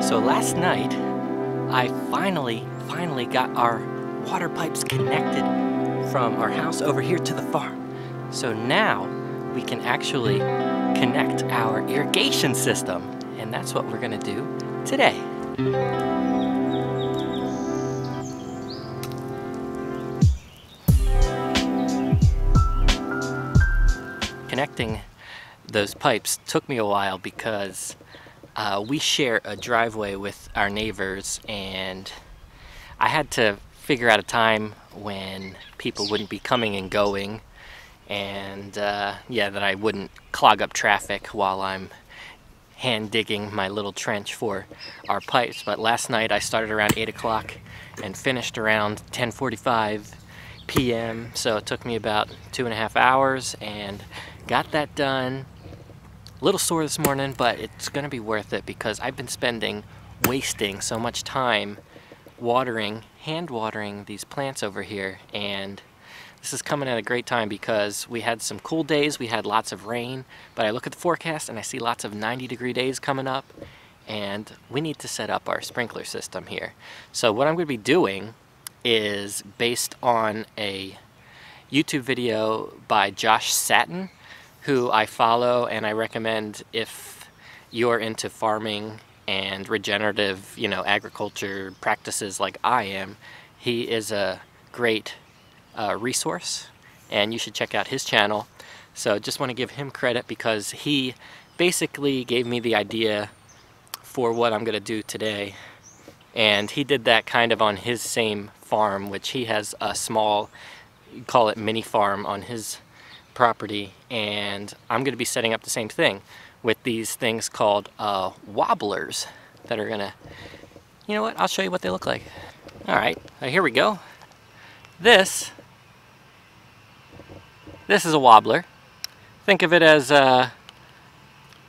So last night, I finally, finally got our water pipes connected from our house over here to the farm. So now we can actually connect our irrigation system. And that's what we're gonna do today. Connecting those pipes took me a while because uh, we share a driveway with our neighbors and I had to figure out a time when people wouldn't be coming and going and uh, yeah that I wouldn't clog up traffic while I'm hand digging my little trench for our pipes but last night I started around 8 o'clock and finished around 10:45 p.m. so it took me about two and a half hours and got that done a little sore this morning, but it's gonna be worth it because I've been spending, wasting so much time watering, hand watering these plants over here. And this is coming at a great time because we had some cool days, we had lots of rain, but I look at the forecast and I see lots of 90 degree days coming up and we need to set up our sprinkler system here. So what I'm gonna be doing is based on a YouTube video by Josh Sattin who I follow and I recommend if you're into farming and regenerative, you know, agriculture practices like I am, he is a great uh, resource and you should check out his channel. So just want to give him credit because he basically gave me the idea for what I'm going to do today. And he did that kind of on his same farm, which he has a small, call it mini farm on his property and I'm going to be setting up the same thing with these things called uh, wobblers that are going to, you know what, I'll show you what they look like. Alright, here we go. This, this is a wobbler. Think of it as uh,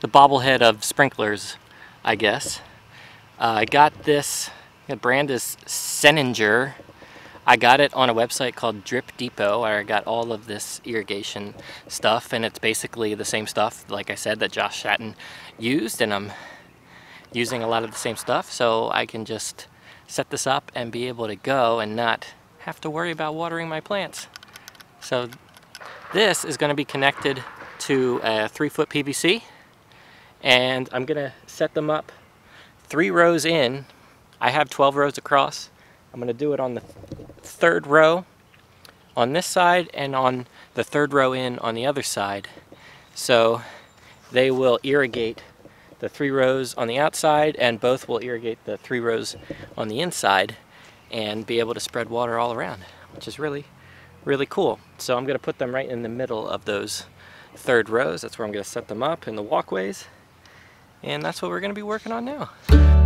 the bobblehead of sprinklers, I guess. Uh, I got this, the brand is Senninger I got it on a website called Drip Depot I got all of this irrigation stuff and it's basically the same stuff like I said that Josh Sattin used and I'm using a lot of the same stuff so I can just set this up and be able to go and not have to worry about watering my plants. So this is going to be connected to a three foot PVC and I'm going to set them up three rows in. I have 12 rows across. I'm going to do it on the third row on this side and on the third row in on the other side. So they will irrigate the three rows on the outside and both will irrigate the three rows on the inside and be able to spread water all around, which is really, really cool. So I'm going to put them right in the middle of those third rows. That's where I'm going to set them up in the walkways. And that's what we're going to be working on now.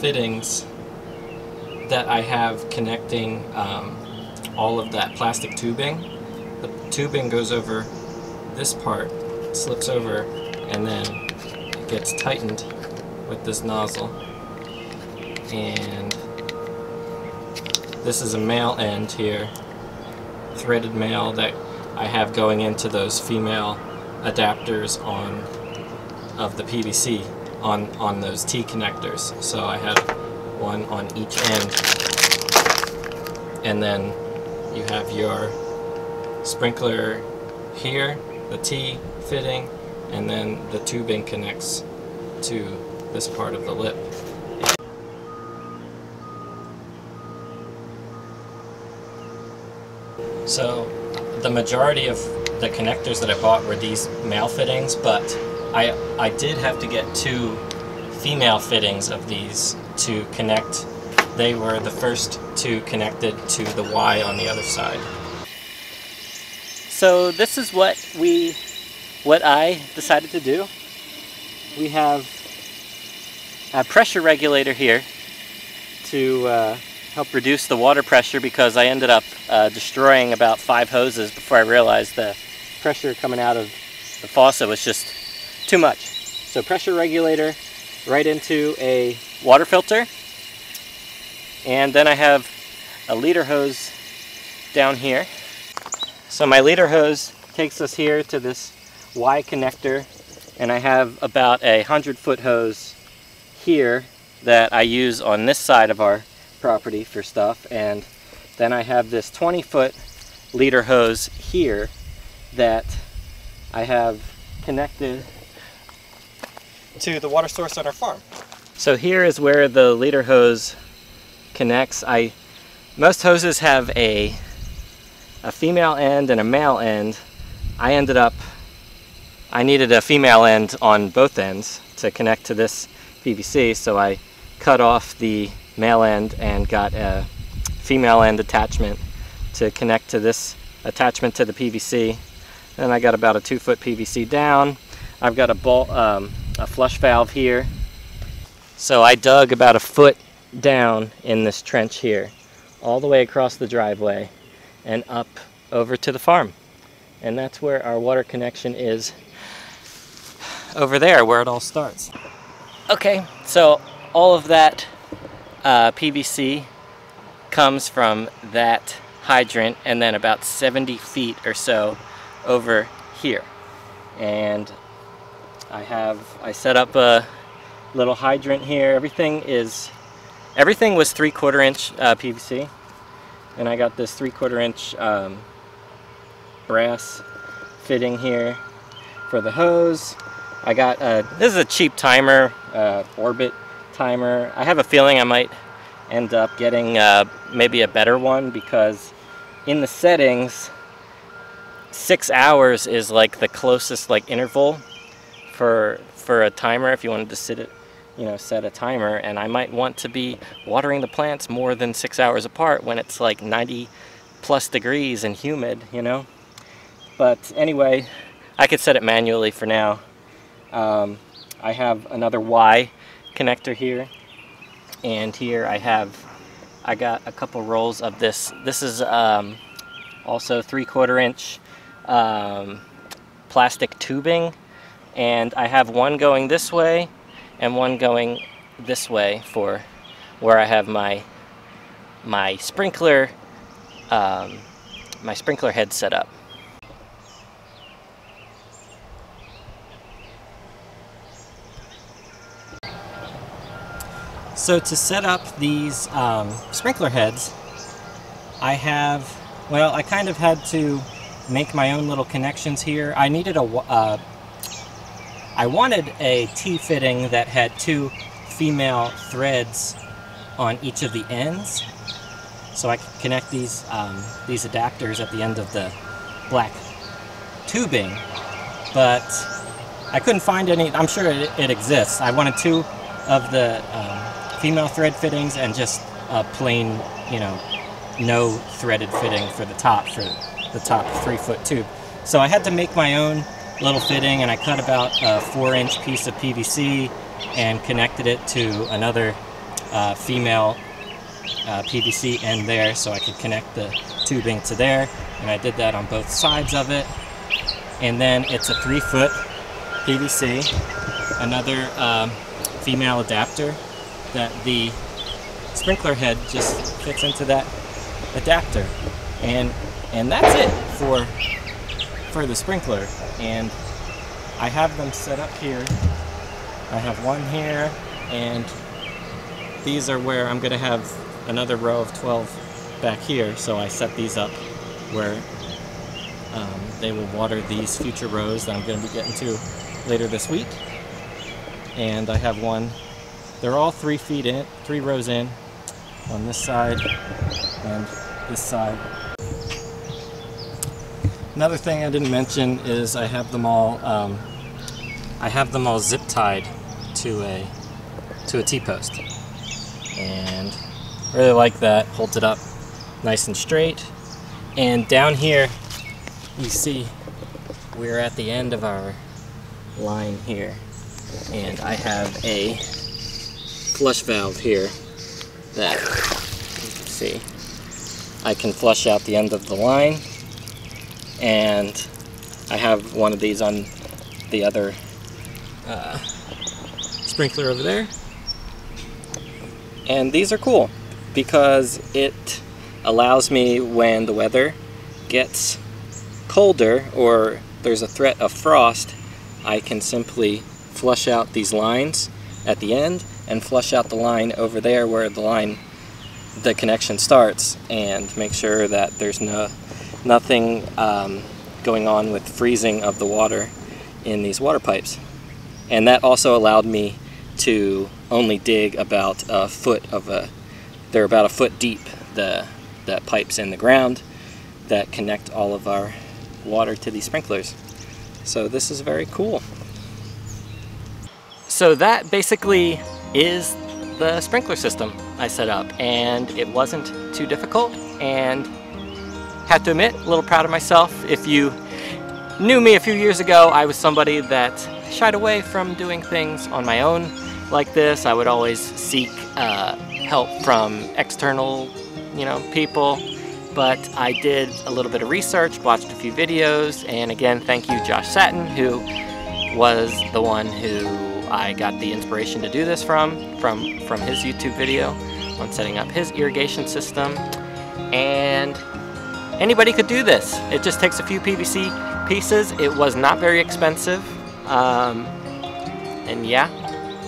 Fittings that I have connecting um, all of that plastic tubing. The tubing goes over this part, slips over, and then it gets tightened with this nozzle. And this is a male end here, threaded male that I have going into those female adapters on of the PVC on, on those T connectors. So I have one on each end. And then you have your sprinkler here, the T fitting, and then the tubing connects to this part of the lip. So the majority of the connectors that I bought were these male fittings, but I, I did have to get two female fittings of these to connect. They were the first two connected to the Y on the other side. So this is what we, what I decided to do. We have a pressure regulator here to uh, help reduce the water pressure because I ended up uh, destroying about five hoses before I realized the pressure coming out of the faucet was just too much. So pressure regulator right into a water filter. And then I have a leader hose down here. So my leader hose takes us here to this Y connector and I have about a 100 foot hose here that I use on this side of our property for stuff and then I have this 20 foot leader hose here that I have connected to the water source on our farm. So here is where the leader hose connects. I Most hoses have a, a female end and a male end. I ended up, I needed a female end on both ends to connect to this PVC, so I cut off the male end and got a female end attachment to connect to this attachment to the PVC. Then I got about a two foot PVC down. I've got a, ball, um, a flush valve here. So I dug about a foot down in this trench here, all the way across the driveway and up over to the farm. And that's where our water connection is over there, where it all starts. Okay, so all of that uh, PVC comes from that hydrant and then about 70 feet or so over here. And I have, I set up a little hydrant here. Everything is, everything was three quarter inch uh, PVC. And I got this three quarter inch um, brass fitting here for the hose. I got, a, this is a cheap timer, uh, Orbit timer. I have a feeling I might end up getting uh, maybe a better one because in the settings six hours is like the closest like interval for for a timer if you wanted to sit it you know set a timer and I might want to be watering the plants more than six hours apart when it's like 90 plus degrees and humid you know? But anyway I could set it manually for now. Um, I have another Y connector here and here I have I got a couple rolls of this. This is um, also three quarter inch um, plastic tubing and I have one going this way and one going this way for where I have my my sprinkler um, my sprinkler head set up So to set up these um, sprinkler heads, I have, well, I kind of had to make my own little connections here. I needed a, uh, I wanted a T-fitting that had two female threads on each of the ends. So I could connect these, um, these adapters at the end of the black tubing. But I couldn't find any, I'm sure it, it exists. I wanted two of the um, female thread fittings and just a plain, you know, no threaded fitting for the top, for the top three foot tube. So I had to make my own little fitting and I cut about a four inch piece of PVC and connected it to another uh, female uh, PVC end there so I could connect the tubing to there and I did that on both sides of it. And then it's a three foot PVC another um, female adapter that the sprinkler head just fits into that adapter. And and that's it for for the sprinkler and I have them set up here. I have one here and these are where I'm gonna have another row of 12 back here. So I set these up where um, they will water these future rows that I'm going to be getting to later this week. And I have one they're all three feet in, three rows in on this side and this side. Another thing I didn't mention is I have them all, um, I have them all zip tied to a to a T-post, and really like that. Holds it up nice and straight. And down here, you see, we're at the end of our line here, and I have a flush valve here that you can see I can flush out the end of the line and I have one of these on the other uh, sprinkler over there. And these are cool because it allows me when the weather gets colder or there's a threat of frost, I can simply flush out these lines at the end and flush out the line over there where the line the connection starts and make sure that there's no nothing um, going on with freezing of the water in these water pipes. And that also allowed me to only dig about a foot of a, they're about a foot deep, the, the pipes in the ground that connect all of our water to these sprinklers. So this is very cool. So that basically is the sprinkler system I set up and it wasn't too difficult and have to admit, a little proud of myself. If you knew me a few years ago, I was somebody that shied away from doing things on my own like this. I would always seek uh, help from external, you know, people. But I did a little bit of research, watched a few videos, and again, thank you, Josh Sattin, who was the one who I got the inspiration to do this from, from, from his YouTube video on setting up his irrigation system. And anybody could do this. It just takes a few PVC pieces. It was not very expensive. Um, and yeah,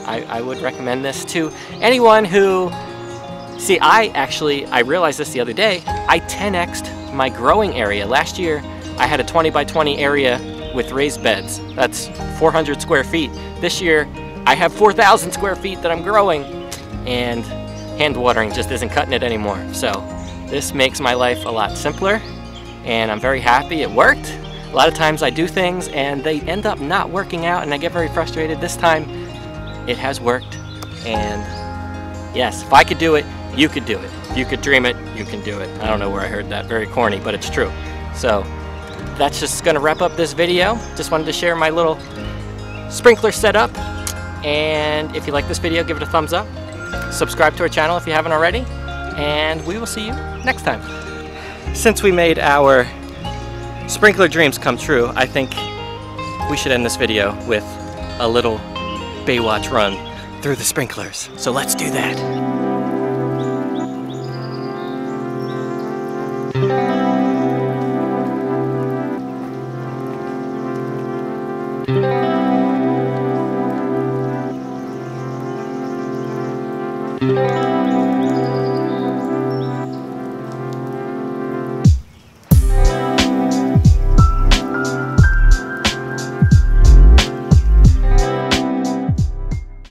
I, I would recommend this to anyone who, see I actually, I realized this the other day, I 10x'd my growing area. Last year I had a 20 by 20 area with raised beds. That's 400 square feet. This year I have 4,000 square feet that I'm growing and hand watering just isn't cutting it anymore. So this makes my life a lot simpler and I'm very happy it worked. A lot of times I do things and they end up not working out and I get very frustrated. This time it has worked and yes, if I could do it, you could do it. If you could dream it, you can do it. I don't know where I heard that, very corny, but it's true. So that's just gonna wrap up this video. Just wanted to share my little sprinkler setup. And if you like this video, give it a thumbs up. Subscribe to our channel if you haven't already. And we will see you next time. Since we made our sprinkler dreams come true, I think we should end this video with a little Baywatch run through the sprinklers. So let's do that.